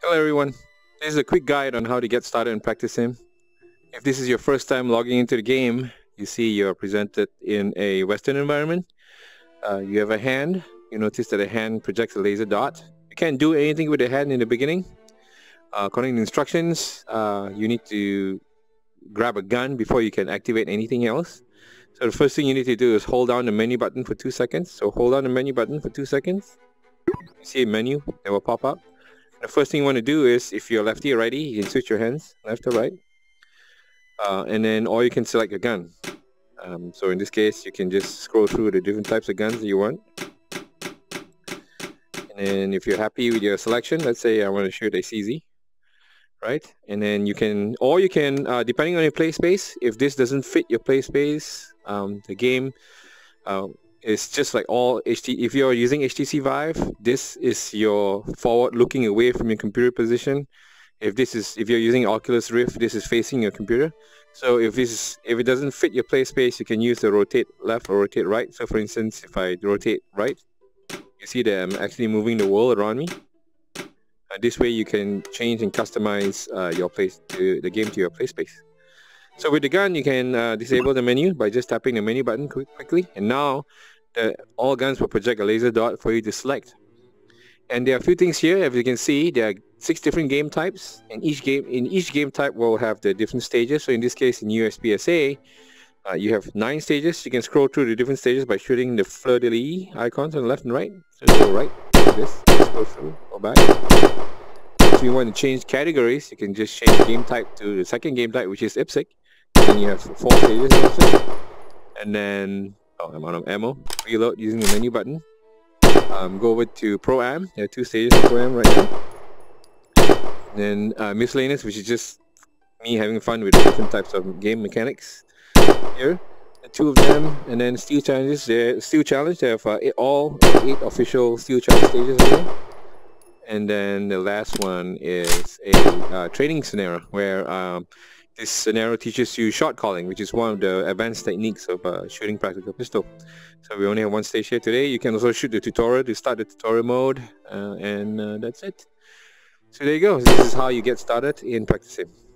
Hello everyone. This is a quick guide on how to get started in Practisim. If this is your first time logging into the game, you see you're presented in a Western environment. Uh, you have a hand. You notice that a hand projects a laser dot. You can't do anything with the hand in the beginning. Uh, according to instructions, uh, you need to grab a gun before you can activate anything else. So the first thing you need to do is hold down the menu button for two seconds. So hold down the menu button for two seconds. You see a menu that will pop up. The first thing you want to do is, if you're lefty or righty, you can switch your hands, left or right. Uh, and then, or you can select your gun. Um, so in this case, you can just scroll through the different types of guns that you want. And then if you're happy with your selection, let's say I want to shoot a CZ, right? And then you can, or you can, uh, depending on your play space, if this doesn't fit your play space, um, the game uh, it's just like all HT. If you're using HTC Vive, this is your forward looking away from your computer position. If this is if you're using Oculus Rift, this is facing your computer. So if this is, if it doesn't fit your play space, you can use the rotate left or rotate right. So for instance, if I rotate right, you see that I'm actually moving the world around me. Uh, this way you can change and customize uh, your place to the game to your play space. So with the gun, you can uh, disable the menu by just tapping the menu button quick, quickly. And now, the, all guns will project a laser dot for you to select. And there are a few things here. As you can see, there are six different game types. And each game, in each game type, will have the different stages. So in this case, in USPSA, uh, you have nine stages. You can scroll through the different stages by shooting the fleur-de-lis icons on the left and right. So go right, like this, go through, go back. If you want to change categories, you can just change game type to the second game type, which is IPSC then you have four stages and then out of ammo. Reload using the menu button um, go over to Pro Am. There are two stages of Pro Am right now. Then uh, miscellaneous which is just me having fun with different types of game mechanics here. The two of them and then steel challenges. There steel challenge. They have uh, eight, all eight official steel challenge stages and then the last one is a uh, training scenario where um, this scenario teaches you shot calling, which is one of the advanced techniques of uh, shooting practical pistol. So we only have one stage here today. You can also shoot the tutorial to start the tutorial mode, uh, and uh, that's it. So there you go. This is how you get started in Practisim.